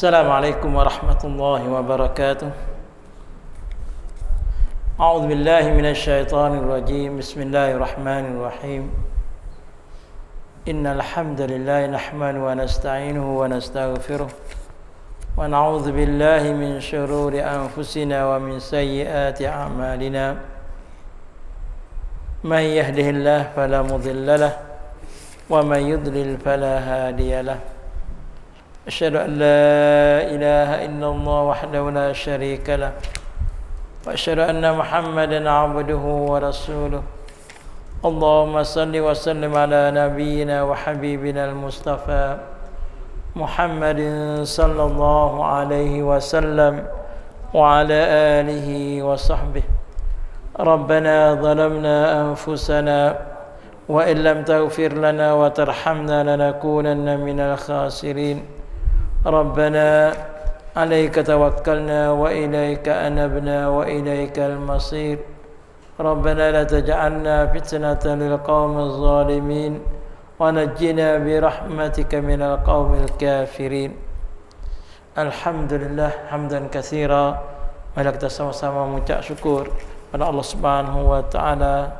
السلام عليكم ورحمة الله وبركاته. أعوذ بالله من الشيطان الرجيم. بسم الله الرحمن الرحيم. إن الحمد لله نحمد ونستعينه ونستغفره ونعوذ بالله من شرور أنفسنا ومن سيئات أعمالنا. من يهده الله فلا مضل له ومن يضلل فلا هادي له. أشهد أن لا إله إلا الله وحده لا شريك له وأشهد أن محمدا عبده ورسوله. اللهم صل وسلم على نبينا وحبيبنا المصطفى محمد صلى الله عليه وسلم وعلى آله وصحبه. ربنا ظلمنا أنفسنا وإن لم تغفر لنا وترحمنا لنكونن من الخاسرين. ربنا عليك توكلنا وإليك أنبنا وإليك المصير ربنا لا تجعلنا فتنة للقوم الظالمين ونجنا برحمتك من القوم الكافرين الحمد لله حمدا كثيرا Mari kita sama-sama mengucap syukur pada Allah Subhanahu wa taala.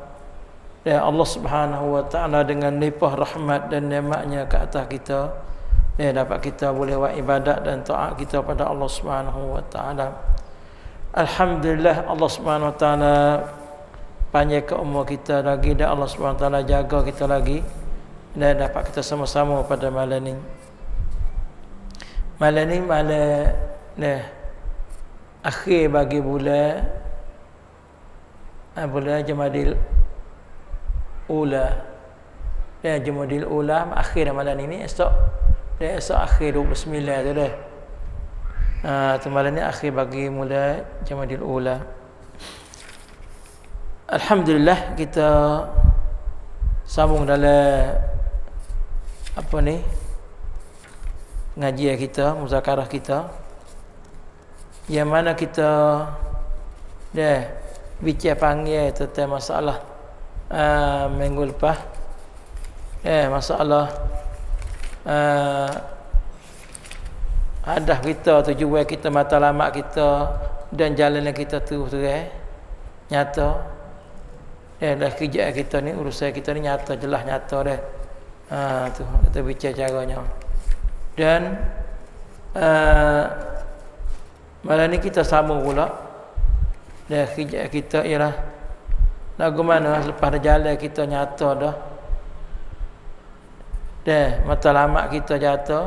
Ya Allah Subhanahu wa taala dengan limpah rahmat dan nikmatnya ke atas kita. Ya dapat kita boleh buat ibadat dan taat kita pada Allah Subhanahu wa taala. Alhamdulillah Allah Subhanahu wa taala panjang ke umur kita lagi dan Allah Subhanahu wa taala jaga kita lagi dan dapat kita sama-sama pada malam ini. Malam ini malam nah akhir bagi bulan bulan Jamadil Ula dan Jamadil Ula akhir malam ini esok dan esok akhir 29 tu dah. Ha, tu malam ni akhir bagi mula Jamadil Ula. Alhamdulillah kita sambung dalam apa ni ngaji kita muzakarah kita. Yang mana kita dah bicara panggil tentang masalah uh, minggu lepas. Eh masalah uh, hadah kita tujuan kita matlamat kita dan jalan yang kita tu tu eh nyata. Eh dah kerja kita ni urusan kita ni nyata jelas nyata dah. Ha tu kita bicara caranya. Dan uh, Malam ni kita sambung pula. Dah kerja kita ialah Lagu mana lepas dah jalan kita nyata dah Dah mata kita jatuh.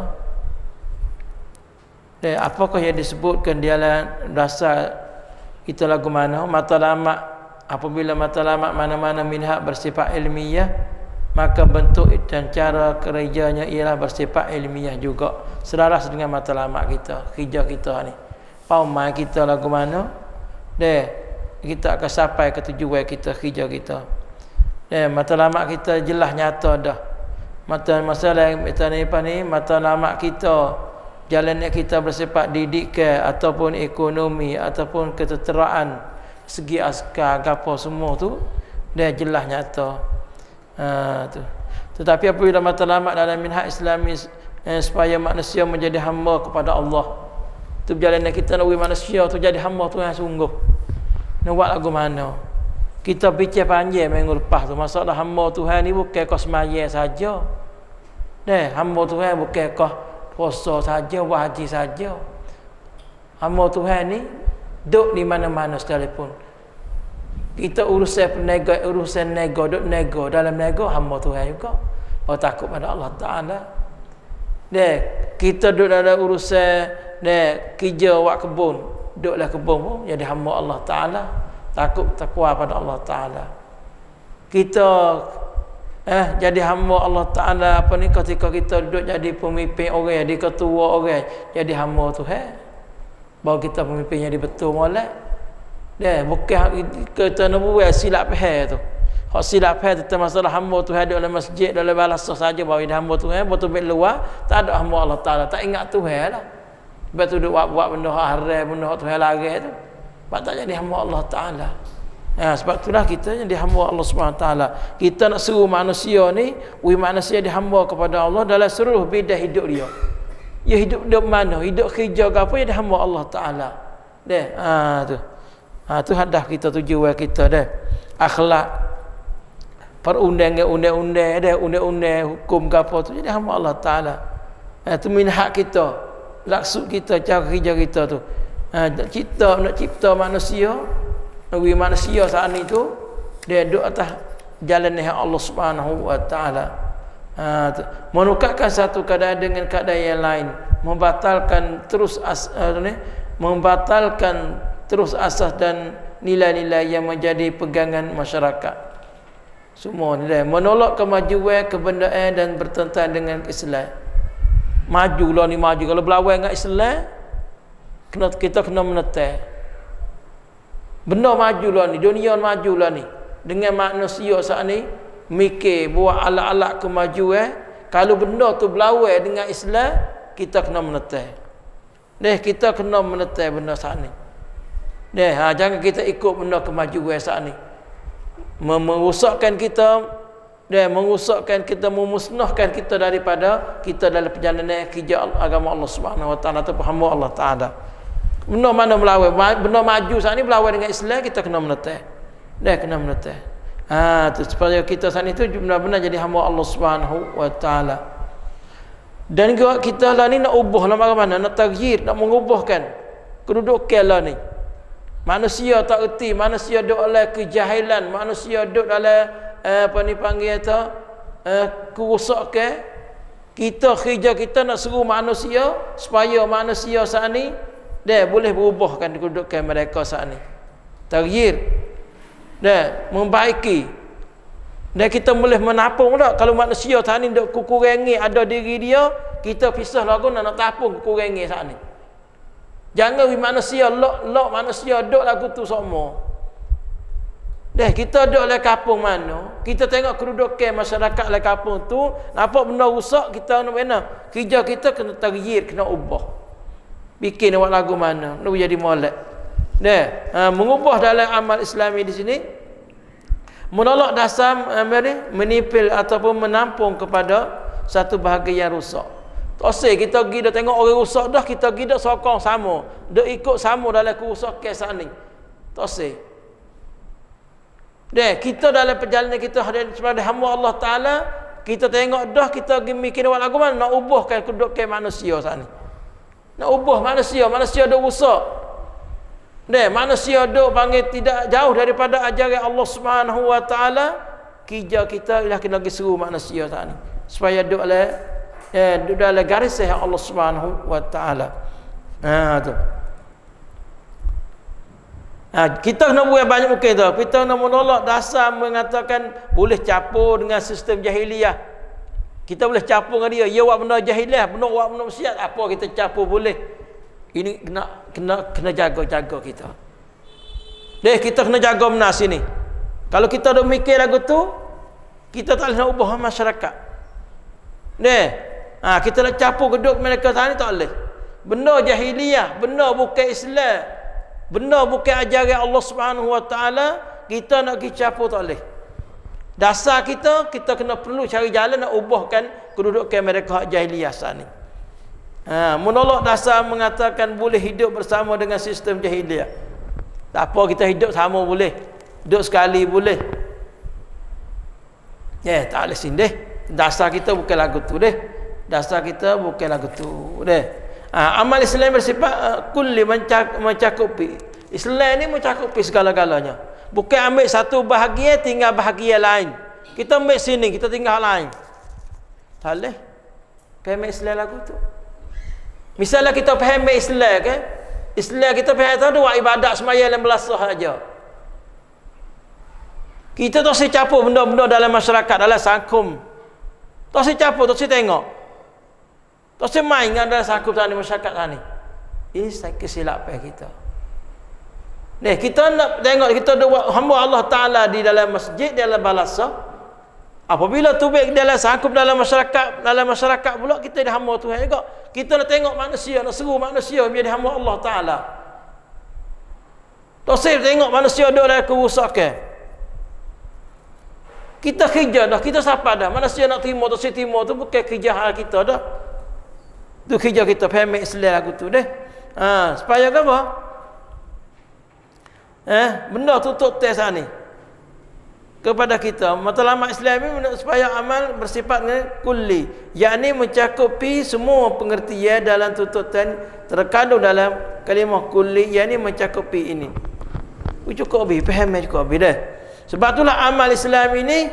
Dah apakah yang disebutkan dia dasar Kita lagu mana? Mata Apabila mata mana-mana minhak bersifat ilmiah Maka bentuk dan cara kerjanya ialah bersifat ilmiah juga. Selaras dengan mata kita Kerja kita ni. Paumai kita lagu mana? Deh Kita akan sampai ke tujuan kita Kerja kita. Deh Mata kita jelas nyata dah Mata masalah yang kita ni apa ni? Mata lama kita Jalannya kita bersifat didikan Ataupun ekonomi Ataupun keteteraan Segi askar Apa semua tu Dia jelas nyata. Ha, tu. Tetapi apabila mata lama dalam minhaj islamis eh, Supaya manusia menjadi hamba kepada Allah? Tu berjalan kita nak manusia tu jadi hamba tu yang sungguh. Nak buat lagu mana kita bicara panjang minggu lepas tu. Masalah hamba Tuhan ni bukan kau semaya saja. Deh hamba Tuhan bukan kau puasa saja haji saja. Hamba Tuhan ni duk di mana-mana sekalipun. Kita urusan penega urusan nego duk nego dalam nego hamba Tuhan juga. Oh takut pada Allah Taala. Deh kita duk dalam urusan dia kerja buat kebun duduklah kebun pun jadi hamba Allah Ta'ala takut takwa pada Allah Ta'ala. Kita eh jadi hamba Allah Ta'ala apa ni ketika kita duduk jadi pemimpin orang jadi ketua orang jadi hamba tu eh. Bahawa kita pemimpin jadi betul molek. Dia bukan kita nak buat silap he tu. Hak silap he tentang masalah hamba tu ada dalam masjid dalam balas saja bahawa hamba tu eh. Betul betul luar tak ada hamba Allah Taala. Tak ingat tu he lah. Lepas tu duk buat benda haram, benda tu yang larang tu. Tak jadi hamba Allah Ta'ala. Ya, sebab itulah kita jadi hamba Allah Subhanahu Taala. Kita nak seru manusia ni, wi manusia dihamba kepada Allah dalam seluruh bidang hidup dia. Ya hidup di mana? Hidup kerja ke apa? Ya dia hamba Allah Ta'ala. Deh, ha, tu. Ha, tu hadah kita tujuan kita deh. Akhlak. Perundangan undang-undang deh. Undang-undang hukum ke apa tu. Jadi hamba Allah Ta'ala. Ha, tu minhak kita. Laksud kita, cara kerja kita tu. Ha, kita nak cipta manusia. Nabi manusia saat ni tu. Dia duduk atas jalan yang Allah Subhanahu Wa Ta'ala ha, menukakkan satu keadaan dengan keadaan yang lain membatalkan terus as, uh, membatalkan terus asas dan nilai-nilai yang menjadi pegangan masyarakat semua ni dah menolak kemajuan kebendaan dan bertentangan dengan Islam majulah ni maju kalau berlawan dengan Islam kena kita kena menetai. Benda majulah ni dunia majulah ni. Dengan manusia saat ni mikir buat alat-alat kemajuan kalau benda tu berlawan dengan Islam kita kena menetai. Deh kita kena menetai benda saat ni. Deh ha, jangan kita ikut benda kemajuan saat ni. Merosakkan kita deh merosakkan kita memusnahkan kita daripada kita dalam perjalanan kerja agama Allah Subhanahu Wa Taala atau hamba Allah Taala benda mana melawan. Benda maju saat ni berlawan dengan Islam kita kena menetai deh kena menetai Ha, tu, supaya kita saat itu benar-benar jadi hamba Allah Subhanahu wa taala. Dan juga kita lah ni nak ubah lah mana? Nak taghyir, nak mengubahkan kedudukan lah ni. Manusia tak erti, manusia duduk oleh kejahilan, manusia duduk dalam eh, apa ni panggil tu? Eh, kerusakan. Kita kerja kita nak seru manusia supaya manusia saat ni dia boleh berubahkan kedudukan mereka saat ni. Taghyir dan membaiki. Dan kita boleh menapung tak kalau manusia tadi dok kukurangi ada diri dia kita pisah lagu nak, nak tapung kukurangi saat ni. Jangan manusia lok lok manusia dok lagu tu semua. Deh kita duduk dalam kampung mana Kita tengok kedudukan masyarakat dalam kampung tu Nampak benda rusak Kita nak mana Kerja kita kena tergir Kena ubah Bikin buat lagu mana Nak jadi molek Deh ha, Mengubah dalam amal islami di sini menolak dasar eh, menipil ataupun menampung kepada satu bahagian yang rusak. Tak kita pergi dah tengok orang rusak dah kita pergi dah sokong sama. Dah ikut sama dalam kerusakan saat ni. Usah. Deh, kita dalam perjalanan kita sebagai hamba Allah Taala, kita tengok dah kita pergi mikir awak lagu mana nak ubahkan kedudukan manusia saat ni. Nak ubah manusia, manusia dah rusak. Deh, manusia duk panggil tidak jauh daripada ajaran Allah Subhanahu wa taala, kerja kita ialah kena pergi seru manusia saat ni. Supaya duk le eh duk dalam garis Allah Subhanahu wa taala. Ha tu. Ha, kita kena buat banyak mungkin tu. Kita nak menolak dasar mengatakan boleh capur dengan sistem jahiliah. Kita boleh capur dengan dia. Ya buat benda jahiliah, benda buat benda maksiat, apa kita capur boleh. Ini kena kena kena jaga-jaga kita. Deh kita kena jaga menas ini. Kalau kita dah mikir lagu tu, kita tak boleh nak ubah masyarakat. Deh, ha, kita nak capur geduk mereka sana tak boleh. Benda jahiliyah, benda bukan Islam. Benda bukan ajaran Allah Subhanahu Wa Taala, kita nak pergi capur tak boleh. Dasar kita, kita kena perlu cari jalan nak ubahkan kedudukan mereka jahiliyah sana. Ha, menolak dasar mengatakan boleh hidup bersama dengan sistem jahiliah. Tak apa kita hidup sama boleh. Hidup sekali boleh. Ya, yeah, tak boleh sini deh. Dasar kita bukan lagu tu deh. Dasar kita bukan lagu tu deh. Ha, amal Islam bersifat uh, kulli mencak, mencakupi. Islam ni mencakupi segala-galanya. Bukan ambil satu bahagian tinggal bahagian lain. Kita ambil sini, kita tinggal lain. Tak boleh. Kayak ambil Islam lagu tu. Misalnya kita faham Islam kan? Islam kita faham tu buat ibadat semaya dan belasah saja. Kita tak usah capur benda-benda dalam masyarakat, dalam sangkum. Tak usah capur, tak usah tengok. Tak usah main dengan dalam sangkum tadi masyarakat tadi. Ini kesilapan kita. Nih, kita nak tengok kita ada hamba Allah Taala di dalam masjid dalam balasah. Apabila tubik dalam sangkup dalam masyarakat, dalam masyarakat pula kita dah hamba Tuhan juga. Kita nak tengok manusia, nak seru manusia menjadi hamba Allah Taala. Tak tengok manusia ada dalam kerusakan. Kita kerja dah, kita siapa dah. Manusia nak terima atau si terima tu bukan kerja hal kita dah. Tu kerja kita faham Islam aku tu deh. Ha, supaya apa? Eh, benda tutup tes ni. Kepada kita matlamat Islam ini supaya amal bersifat kulli. Yakni mencakupi semua pengertian dalam tuntutan terkandung dalam kalimah kulli yakni mencakupi ini. Cukup habis faham cukup habis dah. Sebab itulah amal Islam ini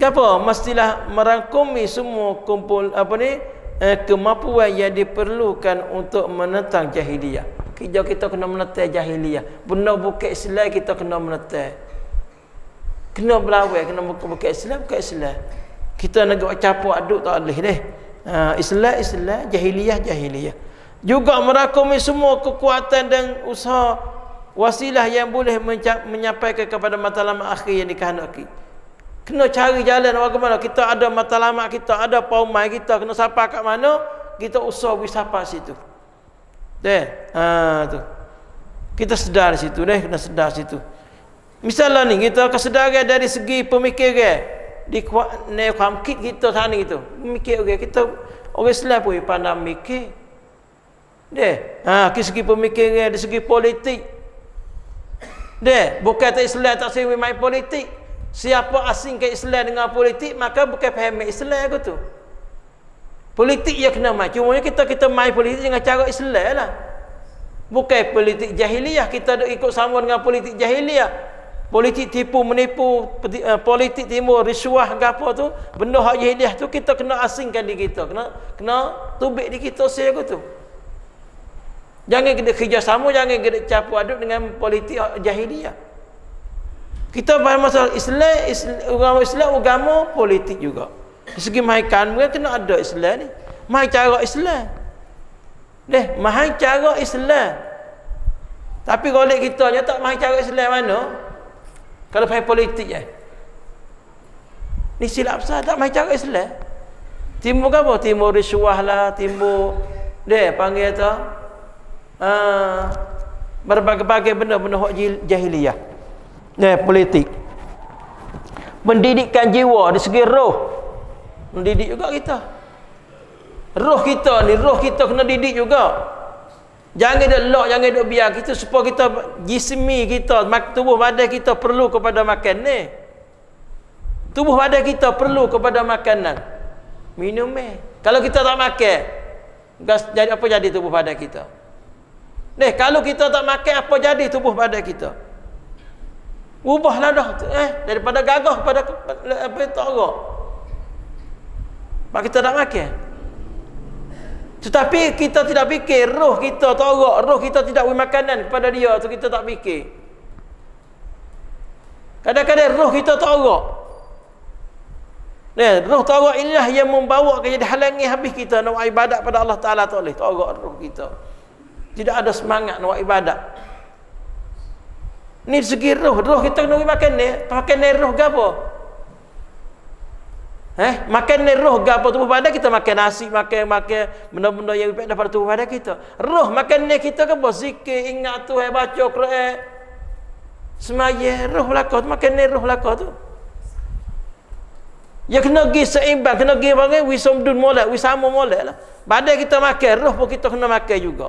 apa mestilah merangkumi semua kumpul apa ni eh, kemampuan yang diperlukan untuk menentang jahiliyah kita kita kena menentang jahiliyah benda bukan Islam kita kena menentang kena berlawan kena buka-buka Islam buka Islam kita nak buat capuk aduk tak boleh deh. Ha, Islam Islam jahiliyah jahiliyah juga merakumi semua kekuatan dan usaha wasilah yang boleh menyampaikan kepada matlamat akhir yang dikehendaki. Kena cari jalan bagaimana kita ada matlamat kita ada paumai kita. Kena sapa kat mana kita usaha pergi sapa situ deh ha tu kita sedar situ deh kena sedar situ Misalnya ni kita kesedaran dari segi pemikiran di ne kuam kit kita sana gitu. Mikir okay, kita orang Islam pun pandang mikir. Deh, ha dari segi pemikiran dari segi politik. Deh, bukan tak Islam tak sewi main politik. Siapa asing ke Islam dengan politik maka bukan faham Islam aku tu. Politik ya kena main. Cuma kita kita main politik dengan cara Islam lah. Bukan politik jahiliyah kita duk ikut sama dengan politik jahiliyah politik tipu menipu uh, politik timur risuah ke apa tu benda hak jahiliah tu kita kena asingkan di kita. Kena kena tubik di kita saya tu. Jangan kita kerjasama jangan kita capu aduk dengan politik jahiliah. Kita faham masalah Islam, Islam Islam agama politik juga segi mahaikan mungkin kena ada Islam ni mahai cara Islam deh mahai cara Islam tapi golek kita tak mahai cara Islam mana kalau faham politik je. Ni silap sah tak main cara Islam. Timur ke apa? Timur risuah lah, timur dia panggil tu. Uh, berbagai-bagai benda-benda hak jahiliyah. Ni politik. Mendidikkan jiwa dari segi roh. Mendidik juga kita. Roh kita ni, roh kita kena didik juga. Jangan dia lock, jangan dia biar kita supaya kita jismi kita, tubuh badan kita perlu kepada makan ni. Tubuh badan kita perlu kepada makanan. Minum eh. Kalau kita tak makan, gas jadi apa jadi tubuh badan kita? Deh, kalau kita tak makan apa jadi tubuh badan kita? Ubahlah dah eh daripada gagah kepada apa tak agak. Mak kita tak makan. Tetapi kita tidak fikir roh kita torok, roh kita tidak beri makanan kepada dia tu kita tak fikir. Kadang-kadang roh kita torok. Nah, roh torok inilah yang membawa ke jadi halangi habis kita nak ibadat pada Allah Taala tak boleh torok roh kita. Tidak ada semangat nak ibadat. Ni segi roh, roh kita kena makan ni, makan ni roh gapo? Eh, makan ni roh gapo tubuh badan kita makan nasi, makan makan benda-benda yang baik daripada tubuh badan kita. Roh makan ni kita ke zikir, ingat tu, hai baca Quran. Semaya roh lakau tu makan ni roh lakau tu. Ya kena gi seimbang, kena gi bagi wisam dun molek, wisama molek lah. Badan kita makan, roh pun kita kena makan juga.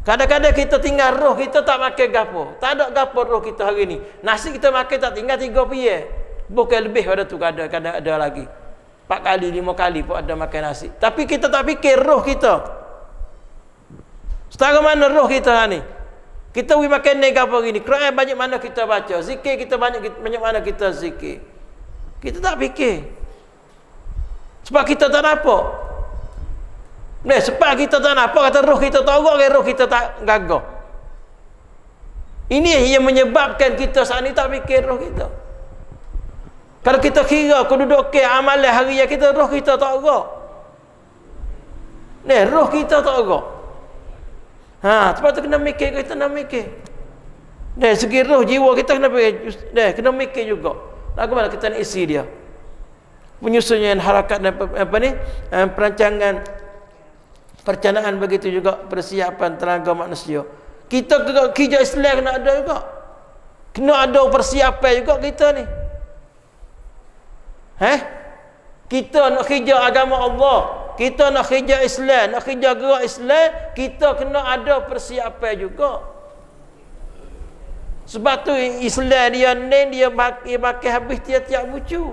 Kadang-kadang kita tinggal roh kita tak makan gapo. Tak ada gapo roh kita hari ni. Nasi kita makan tak tinggal tiga piye. Bukan lebih pada tu kadang-kadang ada lagi. Empat kali, lima kali pun ada makan nasi. Tapi kita tak fikir roh kita. Setara mana roh kita ni? Kita pergi makan ni apa gini. Quran banyak mana kita baca. Zikir kita banyak banyak mana kita zikir. Kita tak fikir. Sebab kita tak nampak. Ni, sebab kita tak nampak. Kata roh kita tak agak. Roh kita tak gagah. Ini yang menyebabkan kita saat ni tak fikir roh kita. Kalau kita kira kedudukan amalan hari yang kita roh kita tak gerak. Ni roh kita tak gerak. Ha, sebab tu kena mikir kita nak mikir. Ni segi roh jiwa kita kena fikir. Ni kena mikir juga. Lagu mana kita nak isi dia. Penyusunan harakat dan apa ni? Perancangan perencanaan begitu juga persiapan tenaga manusia. Kita kerja Islam kena ada juga. Kena ada persiapan juga kita ni. Eh? Kita nak kerja agama Allah. kita nak kerja Islam, nak kerja gerak Islam, kita kena ada persiapan juga. Sebab tu Islam dia ni dia pakai, pakai habis tiap-tiap bucu.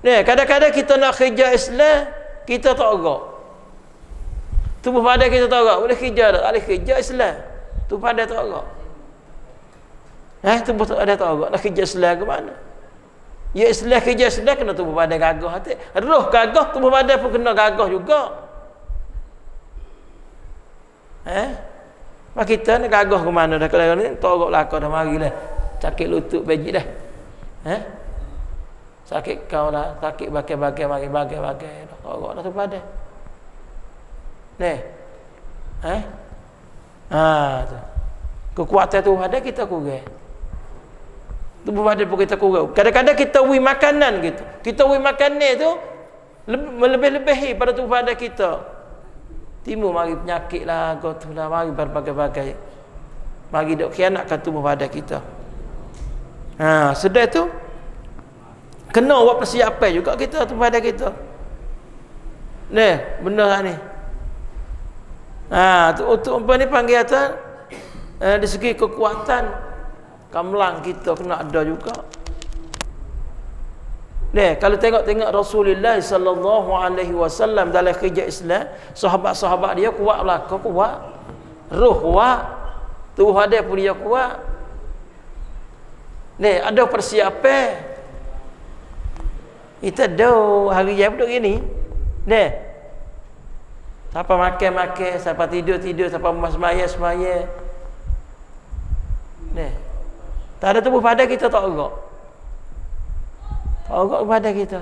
Ni, kadang-kadang kita nak kerja Islam, kita tak gerak. Tubuh badan kita tak gerak, boleh kerja tak? Boleh kerja Islam. Tubuh badan tak gerak. Eh, tubuh ada tak gerak, nak kerja Islam ke mana? Ya Islam kerja Islam kena tubuh badan gagah hati. Roh gagah, tubuh badan pun kena gagah juga. Eh? Mak kita ni gagah ke mana dah kalau ni torok lakar dah mari lah. Sakit lutut biji dah. Eh? Sakit kau lah, sakit bagai-bagai mari bagai-bagai torok dah tu pada. Ni. Eh? Ha tu. Kekuatan tu ada kita kurang. Tubuh badan pun kita kurang. Kadang-kadang kita wi makanan gitu. Kita wi makanan tu lebih-lebihi pada tubuh badan kita. Timbul mari penyakit lah tu lah mari berbagai-bagai. Mari dok khianatkan tubuh badan kita. Ha sedar tu kena buat persiapan juga kita tubuh badan kita. Ni benda lah ni. Ha tu untuk apa ni panggil atas eh, di segi kekuatan kamlang kita kena ada juga Ni kalau tengok-tengok Rasulullah sallallahu alaihi wasallam dalam kerja Islam, sahabat-sahabat dia kuat belaka kuat. Roh kuat. Tuhan ada pun dia kuat. Ni ada persiapan. Kita do hari yang duduk gini. Ni. Siapa makan-makan, siapa tidur-tidur, siapa semaya-semaya. Ni. Tak ada tubuh pada kita tak gerak. Orang kepada kita.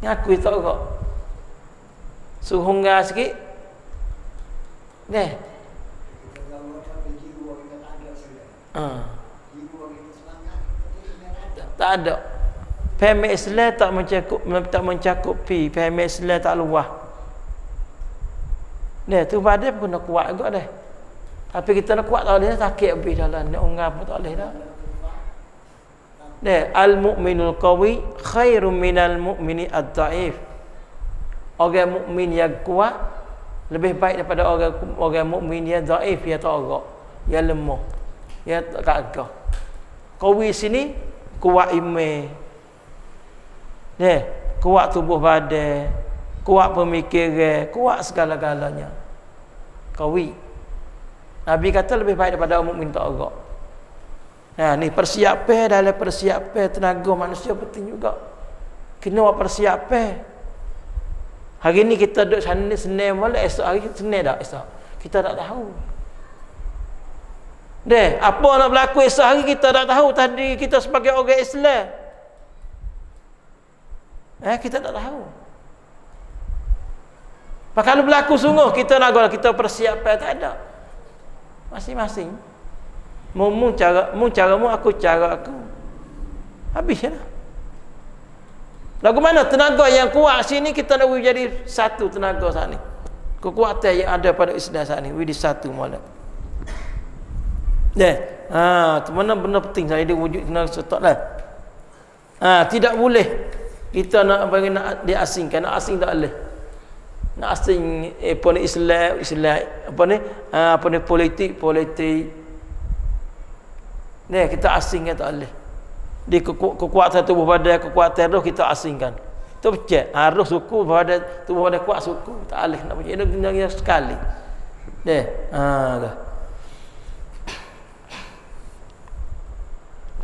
Ngaku tak. Suruh hunggar sikit. Ni. Ha. Tak ada. Pemik Islam tak mencakup tak mencakup pi. Pemik Islam tak luah. Ni tu pada pun nak kuat juga dah. Tapi kita nak kuat tak boleh sakit lebih dalam. Nak unggar pun tak boleh dah. Nah, al-mu'minul qawi khairum minal mu'mini ad-da'if. Orang mukmin yang kuat lebih baik daripada orang orang mukmin yang dhaif yang tak yang lemah, yang tak gagah. Qawi sini kuat iman. Nah, kuat tubuh badan, kuat pemikiran, kuat segala-galanya. Qawi. Nabi kata lebih baik daripada orang mukmin tak agak. Ha ni persiapan dalam persiapan tenaga manusia penting juga. Kena buat persiapan. Hari ni kita duduk sana ni Senin malam esok hari Senin dah esok. Kita tak tahu. Deh, apa nak berlaku esok hari kita tak tahu tadi kita sebagai orang Islam. Eh kita tak tahu. Pak kalau berlaku sungguh kita nak kita persiapan tak ada. Masing-masing. Mu, mu cara mu cara mu aku cara aku. Habis lah. Lagu mana tenaga yang kuat sini kita nak jadi satu tenaga saat ni. Kekuatan yang ada pada Islam saat ni jadi satu malam. Deh. Ha, tu mana benda penting saya dia wujud kena setok lah. Ha, tidak boleh kita nak bagi nak diasingkan, nak asing tak boleh. Nak asing eh, apa ni Islam, Islam apa ni? Apa ni politik, politik Ni kita asingkan tak boleh. Di kekuatan tubuh badan, kekuatan roh kita asingkan. Itu pecah. Ha, roh suku, badan, tubuh badan kuat suku. Tak boleh nak pecah. Ini kena sekali. Ni. Ha, dah.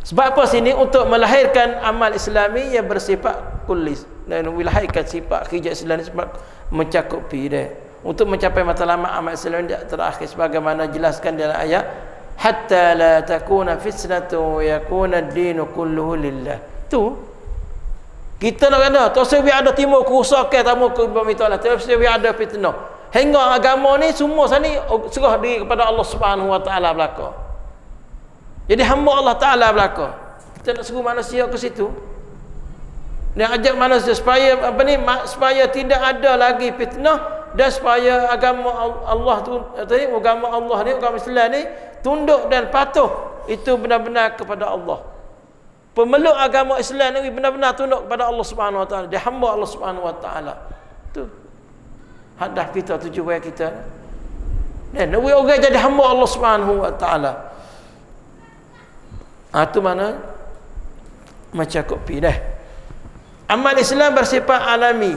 Sebab apa sini? Untuk melahirkan amal islami yang bersifat kulis. Dan melahirkan sifat kerja Islam sebab mencakupi dia. Untuk mencapai matlamat amal Islam terakhir sebagaimana jelaskan dalam ayat hatta la takuna fitnatu wa yakuna ad-din kulluhu lillah. Tu kita nak kena tak sebi ada timur kerusakan tamu ke meminta Allah. Tak sebi ada fitnah. Hingga agama ni semua sani serah diri kepada Allah Subhanahu wa taala belaka. Jadi hamba Allah taala belaka. Kita nak suruh manusia ke situ. Nak ajak manusia supaya apa ni supaya tidak ada lagi fitnah dan supaya agama Allah tu tadi agama Allah ni agama Islam ni tunduk dan patuh. Itu benar-benar kepada Allah. Pemeluk agama Islam ni benar-benar tunduk kepada Allah Subhanahu Wa Taala. Dia hamba Allah Subhanahu Wa Taala. Tu. Hadaf kita tujuan kita. Dan nabi orang jadi hamba Allah Subhanahu Wa Taala. Ah tu mana? Macam kopi dah amal Islam bersifat alami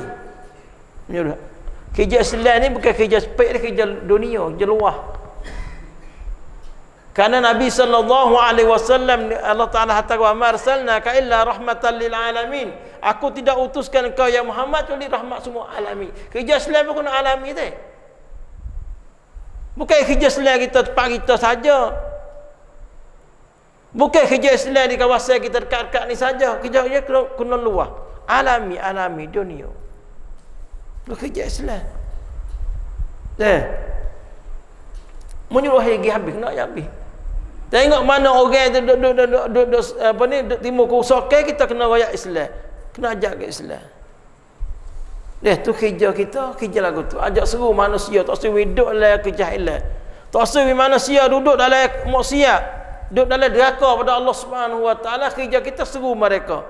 menyuruh kerja Islam ni bukan kerja spek dia kerja dunia kerja luar karena Nabi sallallahu alaihi wasallam Allah Taala kata wa marsalnaka illa rahmatan lil alamin. Aku tidak utuskan engkau ya Muhammad kecuali rahmat semua alamin. Kerja Islam bukan alami tu. Bukan kerja Islam kita tempat kita saja. Bukan kerja Islam di kawasan kita dekat-dekat ni saja. Kerja dia kena, kena luar. Alami, alami dunia. Bukan kerja Islam. Eh. Menyuruh lagi habis, nak habis. Tengok mana orang tu duduk duduk duduk apa ni duduk timur ke sokai kita kena royak Islam. Kena ajak ke Islam. Deh tu kerja kita, kerja lagu tu. Ajak seru manusia tak seru hidup dalam kejahilan. Tak seru manusia duduk dalam maksiat. Duduk dalam deraka pada Allah Subhanahu Wa Taala kerja kita seru mereka.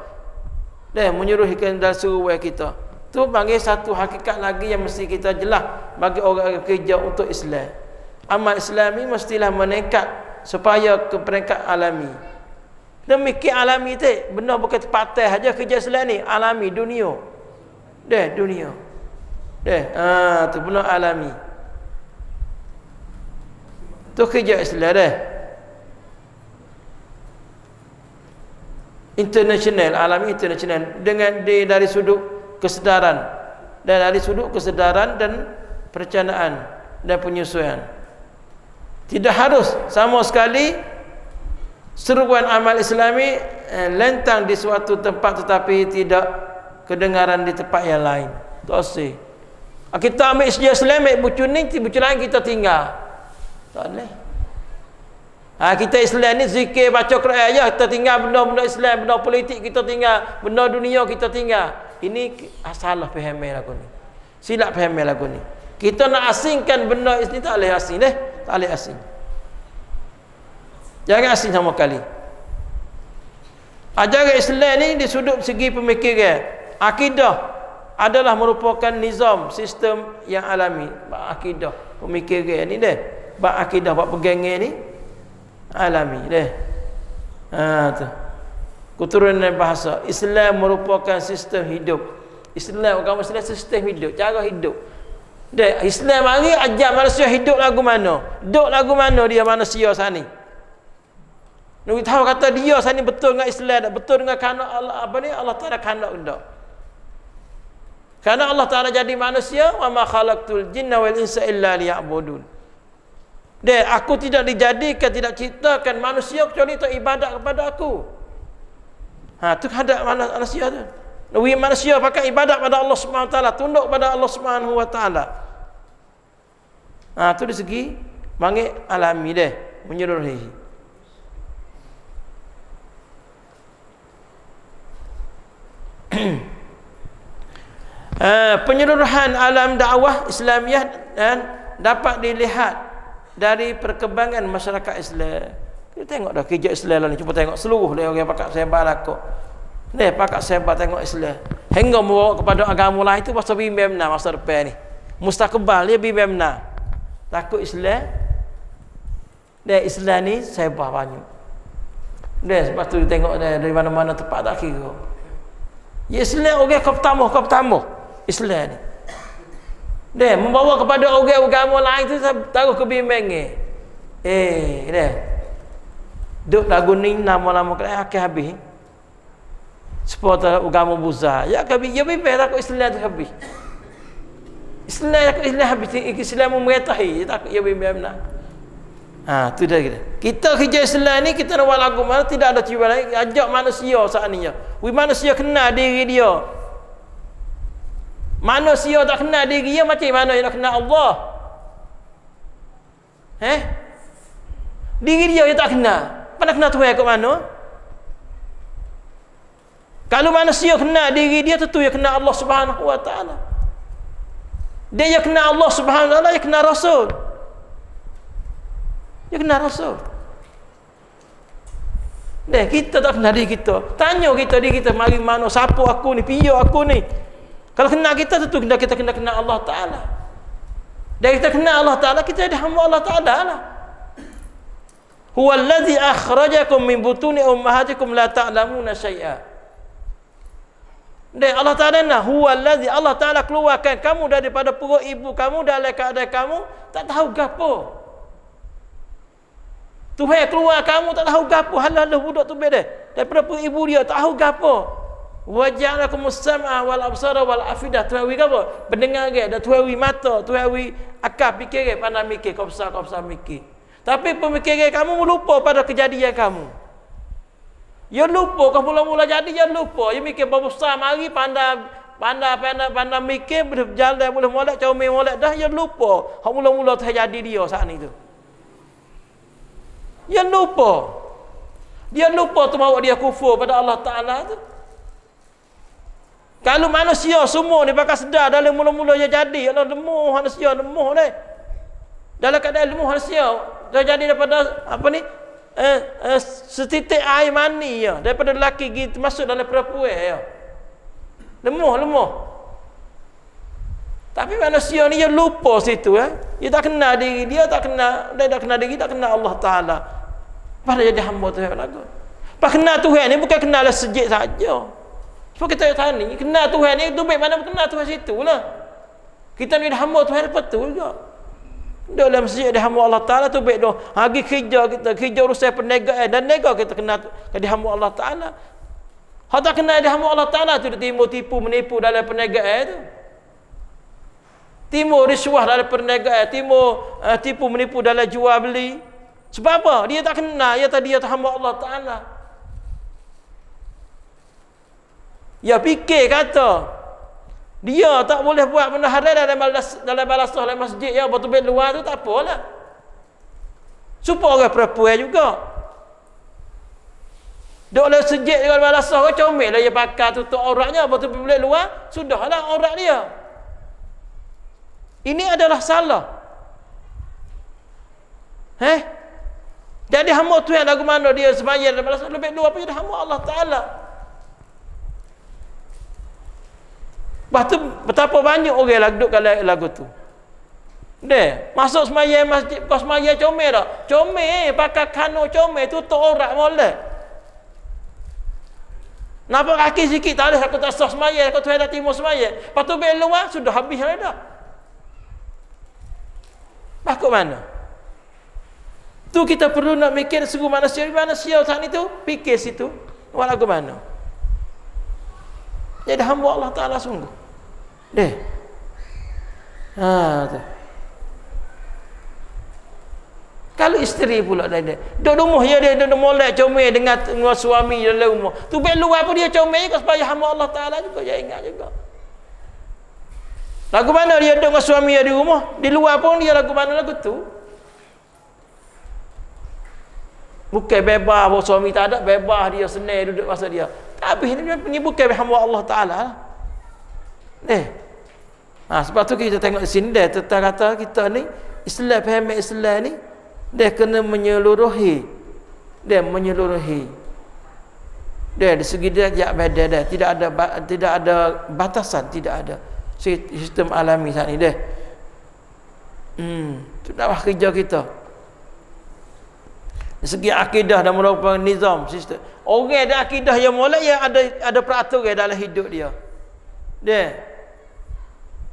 Deh menyuruhkan dan seru kita. Tu bagi satu hakikat lagi yang mesti kita jelas bagi orang kerja untuk Islam. Amal Islam ni mestilah meningkat supaya ke peringkat alami. Demikian alami tu benar bukan tepat saja kerja selat ni alami dunia. Deh dunia. Deh ah tu benar alami. Tu kerja selat deh international alami international dengan di, dari sudut kesedaran dan dari sudut kesedaran dan perencanaan dan penyesuaian tidak harus sama sekali seruan amal islami eh, lentang di suatu tempat tetapi tidak kedengaran di tempat yang lain. Tak sih. Ah, kita ambil sejarah ambil bucu ni, bucu lain kita tinggal. Tak boleh. Ha, kita Islam ni zikir baca Quran aja. Kita tinggal benda-benda Islam, benda politik kita tinggal, benda dunia kita tinggal. Ini salah faham lagu ni. Silap faham lagu ni. Kita nak asingkan benda ini tak boleh asing deh. Tak boleh asing. Jangan asing sama kali ajaran Islam ni di sudut segi pemikiran. Akidah adalah merupakan nizam sistem yang alami. Akidah pemikiran ni deh. Bab akidah bab pegangan ni alami deh ha tu keturunan bahasa Islam merupakan sistem hidup Islam agama Islam sistem hidup cara hidup dia Islam hari ajar manusia hidup lagu mana? Hidup lagu mana dia manusia sani? Nak tahu kata dia sani betul dengan Islam betul dengan kanak Allah apa ni Allah Taala kanak ndak. Karena Allah Taala jadi manusia wa ma khalaqtul jinna wal insa illa liya'budun. Dia aku tidak dijadikan tidak ciptakan manusia kecuali untuk ibadat kepada aku. Ha tu hadap manusia tu. Nabi manusia pakai ibadat pada Allah Subhanahu Wa Taala, tunduk pada Allah Subhanahu Wa Taala. Ah tu dari segi manggil alami deh menyeluruhi. uh, penyeluruhan alam dakwah Islamiah dan dapat dilihat dari perkembangan masyarakat Islam. Kita tengok dah kerja Islam lah ni. Cuba tengok seluruh dia orang pakat saya balak Ni pakak sebat tengok Islam. Hingga membawa kepada agama lain itu masa bimbang benar masa depan ni. Mustakbal dia bimbang benar. Takut Islam. Dia Islam ni sebat banyak. Dia sebab tu tengok dia dari mana-mana tempat tak kira. Ya Islam orang kau pertama, kau pertama. Islam ni. Dia membawa kepada orang agama lain tu taruh kebimbangan. Eh, dia. Duk lagu ni nama-nama kena akhir habis. Supaya agama buza ya kabi ya bibe tak Islam tu habis. Islam tak Islam habis. Islam mengetahui tak ya bibe benar. Ha tu dah kita kita kerja Islam ni kita nak lagu mana tidak ada cuba lagi. Ajak manusia saat ni ya manusia kenal diri dia manusia tak kenal diri dia macam mana dia nak kenal Allah eh diri dia dia tak kenal pada kenal Tuhan kat mana kalau manusia kenal diri dia tentu dia kenal Allah Subhanahu wa taala. Dia yang kenal Allah Subhanahu wa taala, dia kenal Rasul. Dia kenal Rasul. Deh, kita tak kenal diri kita. Tanya kita diri kita, mari mana, siapa aku ni, piyo aku ni. Kalau kenal kita, tentu kita, kita kena kenal Allah Ta'ala. Dan kita kenal Allah Ta'ala, kita ada hamba Allah Ta'ala lah. Huwa alladhi akhrajakum min butuni ummahatikum la ta'lamuna syai'a. Dan Allah Ta'ala nak, huwa alladhi, Allah Ta'ala keluarkan kamu daripada perut ibu kamu, dalam keadaan kamu, tak tahu gapo. Tuhan keluar kamu tak tahu gapo halal budak tu beda daripada pun ibu dia tak tahu gapo waja'alakum as-sam'a wal absara wal afidah Tuhan wi gapo pendengar ke? Dan Tuhan wi mata Tuhan wi akal. Fikir ke? Pandai mikir. Kau besar kau besar mikir. Tapi pemikiran kamu lupa pada kejadian kamu. Ya lupa. Kau mula-mula jadi ya lupa. Ya mikir babu besar mari pandai pandai pandai pandai mikir. Berjalan boleh molek comel molek dah ya lupa. Hak mula-mula terjadi dia saat ni tu. Dia lupa. Dia lupa tu bawa dia kufur pada Allah Ta'ala tu. Kalau manusia semua ni bakal sedar dalam mula-mula dia jadi. Allah lemuh manusia, lemuh ni. Dalam keadaan lemuh manusia. Dia jadi daripada apa ni? Eh, eh, setitik air mani ya. Daripada lelaki gitu masuk dalam perempuan ya. Lemuh, lemuh. Tapi manusia ni dia lupa situ eh. Dia tak kenal diri, dia tak kenal, dia tak kenal diri, tak kenal Allah Taala. Pada jadi hamba Tuhan lagu. Pak kenal Tuhan ni bukan kenal lah sejik saja. Sebab kita tanya ni, kenal Tuhan ni tu baik mana kenal Tuhan situ lah. Kita ni dah hamba Tuhan betul juga. Dalam sejik dia hamba Allah Ta'ala tu baik dah. Hagi kerja kita, kerja urusan perniagaan dan nega kita kenal dia hamba Allah Ta'ala. Hak tak kenal dia hamba Allah Ta'ala tu dia timbul tipu menipu dalam perniagaan tu. Timur risuah dalam perniagaan, timur uh, tipu menipu dalam jual beli. Sebab apa? Dia tak kenal, dia tadi dia hamba Allah Taala. Ya fikir kata dia tak boleh buat benda haram dalam balas dalam balasah dalam masjid ya betul luar tu tak apalah. Supaya orang perempuan juga. Dok le sejik dengan balasah kau comel lah dia pakai tutup auratnya betul betul luar sudahlah aurat dia. Ini adalah salah. Eh? Jadi hamba tu yang lagu mana dia sembahyang dan balas lebih dua apa jadi hamba Allah Taala. Lepas betapa banyak orang lagu duduk kalau lagu tu. Deh, masuk sembahyang masjid kau sembahyang comel tak? Comel pakai kano comel tutup aurat molek. Nampak kaki sikit tak ada aku tak sah sembahyang aku tu ada timur sembahyang. Lepas tu luar sudah habis dah. Pakut mana? Tu kita perlu nak mikir sungguh manusia manusia saat itu fikir situ walau ke mana. Jadi hamba Allah Taala sungguh. Deh. Ha tu. Kalau isteri pula dah ada. Duduk rumah ya dia duduk molek comel dengan, dengan suami dalam rumah. Tu baik luar pun dia comel juga supaya hamba Allah Taala juga dia ingat juga. Lagu mana dia duduk dengan suami dia di rumah? Di luar pun dia lagu mana lagu tu? Bukan bebas bahawa suami tak ada, bebas dia senang duduk masa dia. Tapi ini bukan hamba Allah Ta'ala. Eh. Ha, sebab tu kita tengok di sini dia tetap kata kita ni Islam faham Islam ni dia kena menyeluruhi. Dia menyeluruhi. Dia dari segi dia jak beda dia tidak ada tidak ada batasan, tidak ada sistem alami saat ni dia. Hmm, tu dakwah kerja kita segi akidah dan merupakan nizam sistem. Orang ada akidah yang molek yang ada ada peraturan dalam hidup dia. Dia.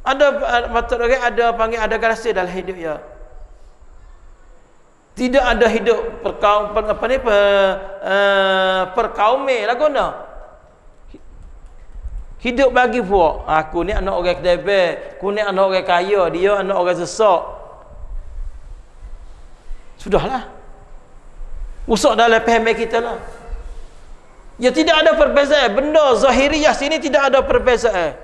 Ada patut orang ada panggil ada garasi dalam hidup dia. Tidak ada hidup perkaum per, apa ni per, uh, perkaume lah guna. Hidup bagi puak. Aku ni anak orang kedai aku ni anak orang kaya dia anak orang sesak. Sudahlah Usuk dalam paham kita lah. Ya tidak ada perbezaan. Benda zahiriyah sini tidak ada perbezaan.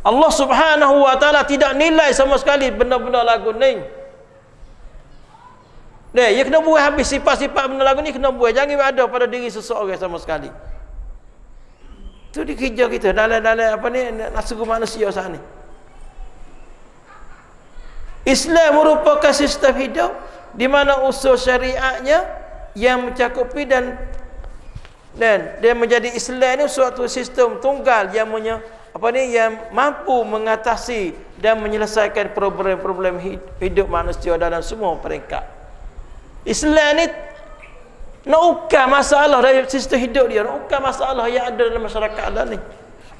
Allah subhanahu wa ta'ala tidak nilai sama sekali benda-benda lagu ni. Ni, ya kena buat habis sifat-sifat benda lagu ni kena buat. Jangan ada pada diri seseorang sama sekali. Itu di kerja kita. Dalam-dalam apa ni, nasuku manusia saat ni. Islam merupakan sistem hidup di mana usul syariatnya yang mencakupi dan dan dia menjadi Islam ini suatu sistem tunggal yang punya apa ni yang mampu mengatasi dan menyelesaikan problem-problem hidup manusia dalam semua peringkat. Islam ni nak ukar masalah dari sistem hidup dia, nak ukar masalah yang ada dalam masyarakat Allah ni.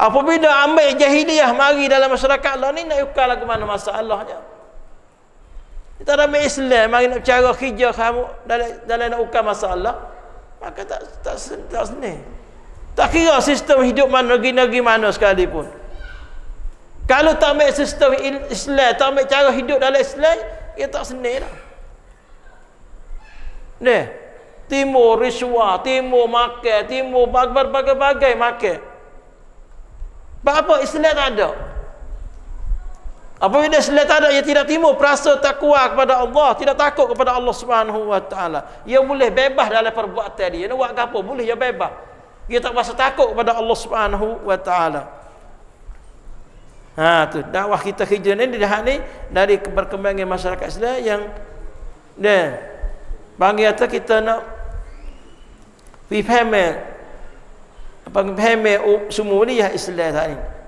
Apabila ambil jahiliyah mari dalam masyarakat Allah ni nak ukar lagu mana masalahnya. Kita ada Islam mari nak cara kerja kamu dalam dalam nak ukar masalah maka tak tak tak senang. Tak kira sistem hidup mana negeri-negeri mana sekalipun. Kalau tak ambil sistem Islam, tak ambil cara hidup dalam Islam, ia tak senang lah. Ni, timur riswa, timur makan, timur berbagai-bagai makan. Apa Islam tak ada? Apabila Islam tak ada, ia tidak timur perasa takwa kepada Allah, tidak takut kepada Allah Subhanahu Wa Taala. Ia boleh bebas dalam perbuatan dia. Nak buat apa? Boleh ia bebas. Ia tak rasa takut kepada Allah Subhanahu Wa Taala. Ha tu dakwah kita kerja ni dah ni dari perkembangan masyarakat Islam yang dia panggil kata kita nak we apa faham semua ni ya Islam tak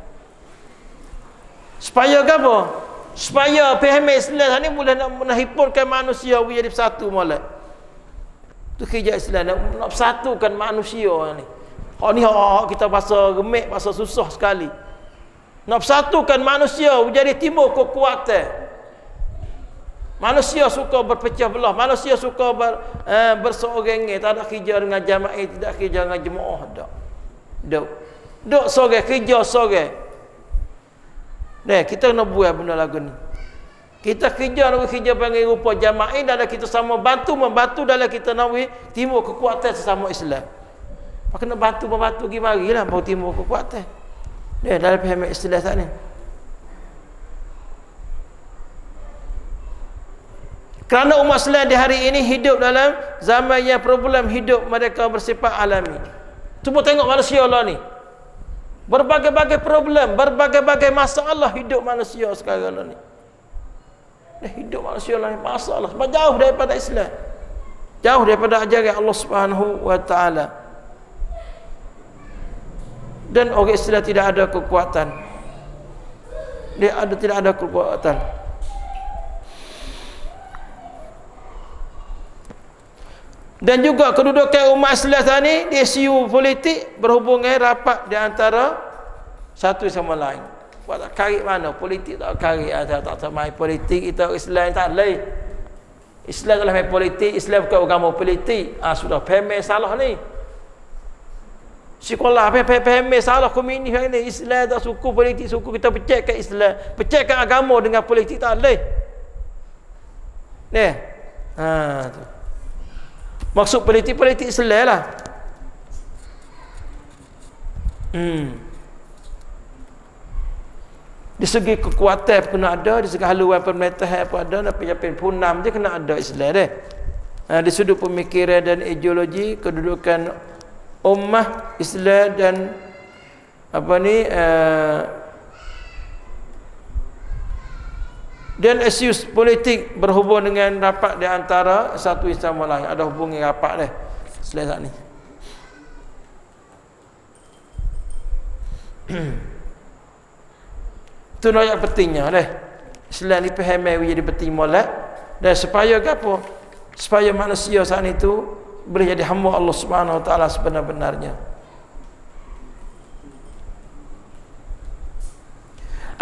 Supaya apa? Supaya faham Islam ni boleh nak menghipurkan manusia menjadi satu molek. Tu kerja Islam nak, nak satukan manusia ni. Oh ni oh, kita pasal remik, pasal susah sekali. Nak persatukan manusia menjadi timbul kekuatan. Manusia suka berpecah belah. Manusia suka ber, eh, berseorang. Tak ada kerja dengan jamaah. Tidak kerja dengan jemaah. Tak. Duk. Duk sore. Kerja sore. Nih, kita nak buat benda lagu ni. Kita kerja nak kerja panggil rupa jamaah. Dan kita sama bantu membantu dalam kita nak timbul kekuatan sesama Islam. Maka nak bantu membantu gimana lah. Baru timbul kekuatan. Dia dalam paham istilah tak ni. Kerana umat Islam di hari ini hidup dalam zaman yang problem hidup mereka bersifat alami. Cuba tengok manusia Allah ni. Berbagai-bagai problem, berbagai-bagai masalah hidup manusia sekarang ni. Hidup manusia lah masalah sebab jauh daripada Islam. Jauh daripada ajaran Allah Subhanahu wa taala dan orang Islam tidak ada kekuatan dia ada tidak ada kekuatan dan juga kedudukan umat Islam tadi di isu politik berhubungan rapat di antara satu sama lain. Buat tak kari mana? Politik tak kari ada tak tak main politik. Itu Islam tak lain. Islam adalah main politik. Islam bukan agama politik. Ah sudah pemeh salah ni. Sekolah faham salah komunis hari ni. Islam tak suku politik suku kita pecahkan Islam. Pecahkan agama dengan politik tak boleh ni. Ha tu maksud politik politik Islam lah. Hmm. Di segi kekuatan pun ada di segi haluan pemerintahan pun ada dan penyapin punam dia kena ada Islam dia. Ha, di sudut pemikiran dan ideologi kedudukan ummah Islam dan apa ni uh, dan isu politik berhubung dengan rapat di antara satu sama lain ada hubungan rapat dia. Selesai ni. Itu yang pentingnya deh Islam ni faham jadi penting molek dan supaya apa? Supaya manusia saat itu boleh jadi hamba Allah Subhanahu wa taala sebenar-benarnya.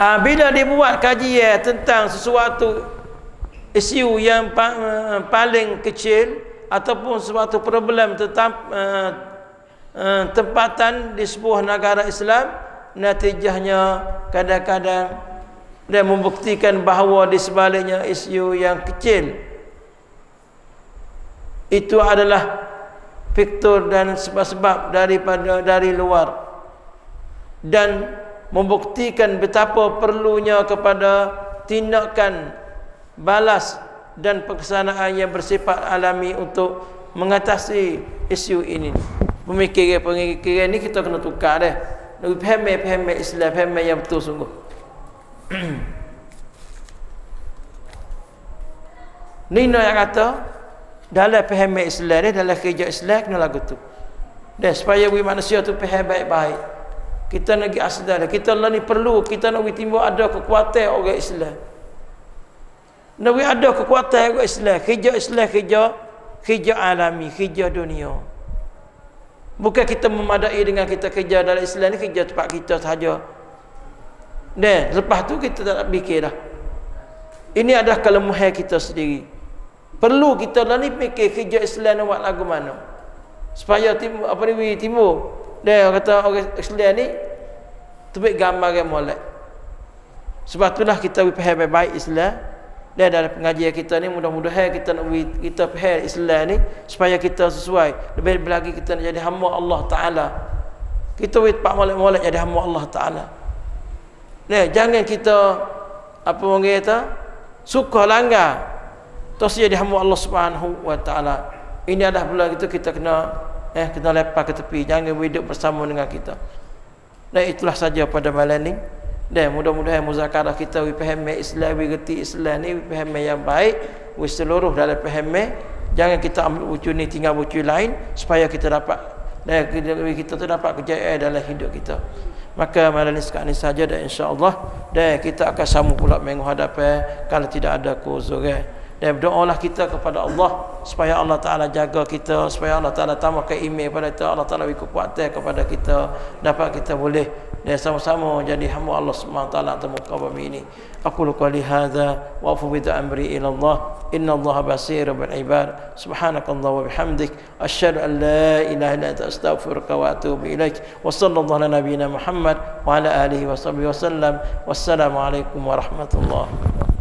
Ah bila dibuat kajian tentang sesuatu isu yang pa paling kecil ataupun sesuatu problem tentang uh, uh, tempatan di sebuah negara Islam natijahnya kadang-kadang dia membuktikan bahawa di sebaliknya isu yang kecil itu adalah faktor dan sebab-sebab daripada dari luar. Dan membuktikan betapa perlunya kepada tindakan balas dan pelaksanaan yang bersifat alami untuk mengatasi isu ini. Pemikiran-pemikiran ini kita kena tukar dah. Nak faham faham Islam, faham yang betul sungguh. Nino yang kata dalam paham Islam ni dalam kerja Islam kena lagu tu. Dan supaya we manusia tu faham baik-baik. Kita nak asdar kita lah ni perlu kita nak timbul ada kekuatan orang Islam. Nak ada kekuatan orang Islam, kerja Islam kerja kerja alami, kerja dunia. Bukan kita memadai dengan kita kerja dalam Islam ni kerja tempat kita sahaja. Dan lepas tu kita tak nak fikir dah. Ini adalah kelemahan kita sendiri. Perlu kita lah ni fikir kerja Islam ni buat lagu mana. Supaya tim, apa ni timur. Dan kata orang Islam ni tebik gambar yang molek. Sebab itulah kita faham baik Islam. Dan dalam pengajian kita ni mudah-mudahan kita nak kita faham Islam ni supaya kita sesuai. Lebih-lebih lagi kita nak jadi hamba Allah Taala. Kita wit pak molek-molek jadi hamba Allah Taala. Nah, jangan kita apa orang kata suka langgar terus jadi hamba Allah Subhanahu wa taala. Ini adalah pula kita kita kena eh kena lepas ke tepi, jangan hidup bersama dengan kita. Dan itulah saja pada malam ini. Dan mudah-mudahan muzakarah kita we faham Islam, we reti Islam ni, we faham yang baik, we seluruh dalam faham Jangan kita ambil bucu ni tinggal bucu lain supaya kita dapat dan kita, kita tu dapat kejayaan dalam hidup kita. Maka malam ini sekarang ini saja dan insya-Allah dan kita akan sambung pula hadapan kalau tidak ada keuzuran. Dan berdoalah kita kepada Allah supaya Allah Taala jaga kita, supaya Allah Taala tambahkan iman kepada kita, Allah Taala beri kekuatan kepada kita dapat kita boleh dan sama-sama jadi hamba Allah Subhanahu taala atas muka bumi ini. Aku lu qali hadza wa afu amri ila Allah. Inna Allah basir bil ibad. Subhanakallah wa bihamdik asyhadu an la ilaha illa anta astaghfiruka wa atubu ilaik. Wa sallallahu ala nabiyyina Muhammad wa ala alihi wa sahbihi wa sallam. Wassalamu alaikum warahmatullahi